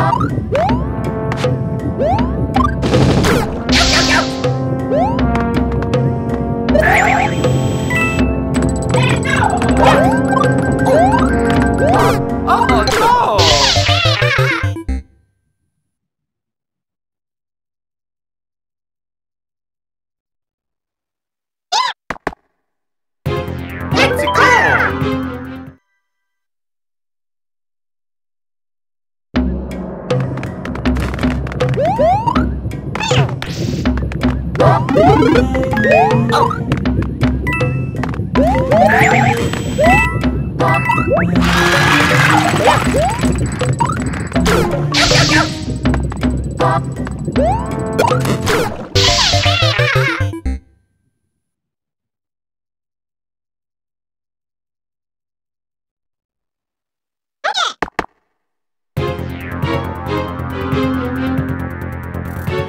Oh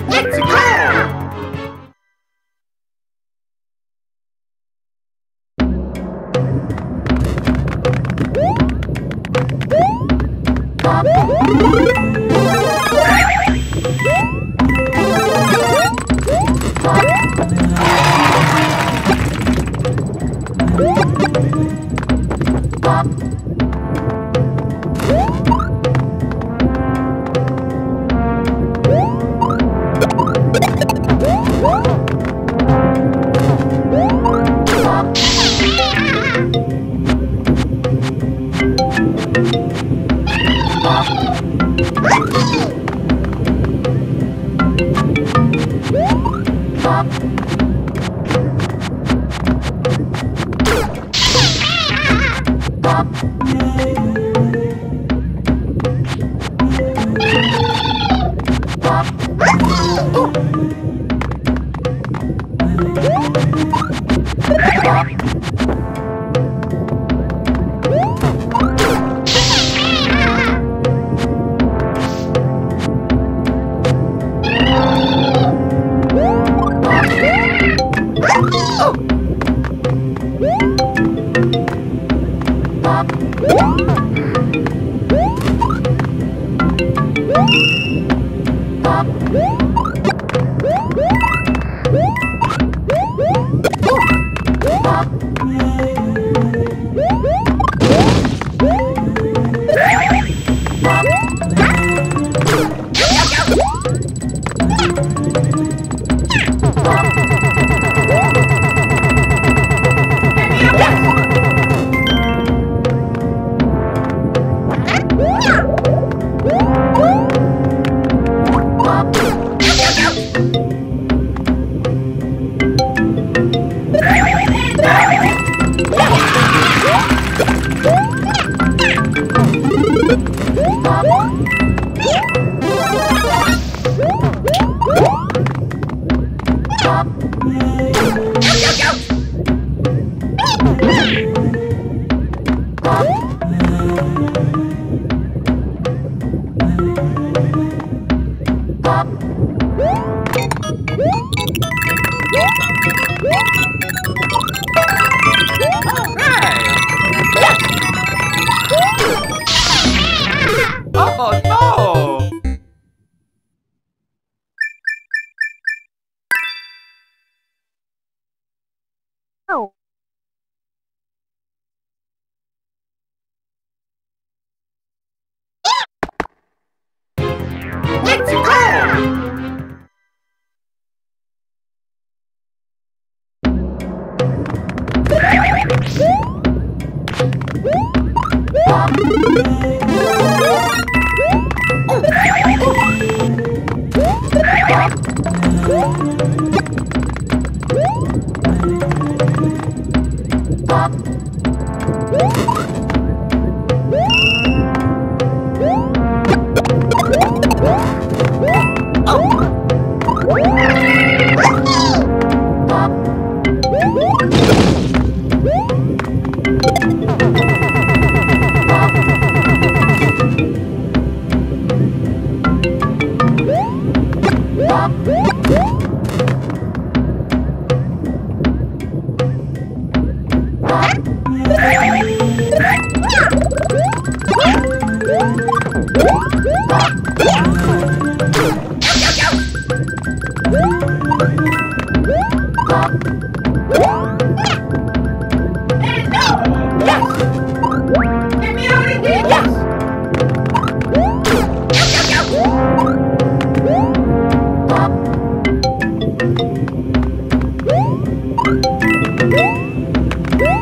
Let's go! Let's go!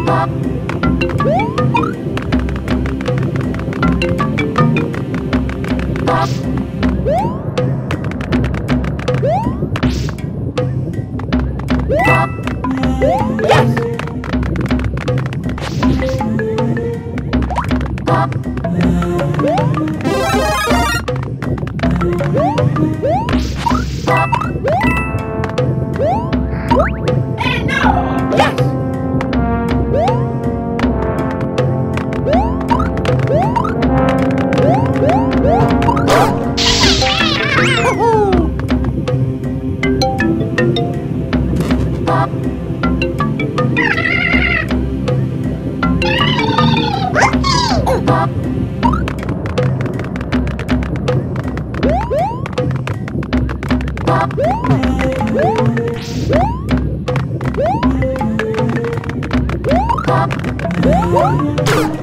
Bye. Woo!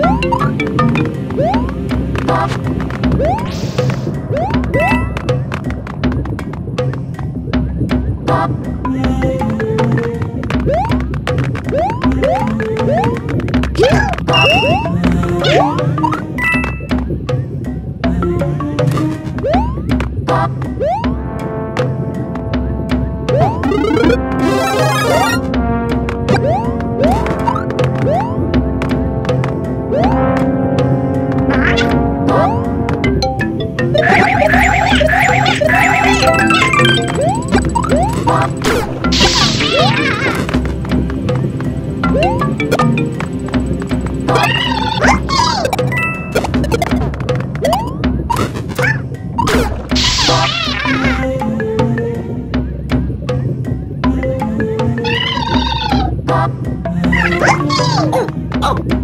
Thank Oh,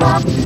Pop.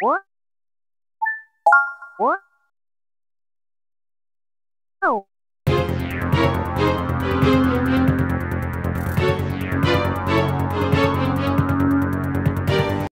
What? What? Oh.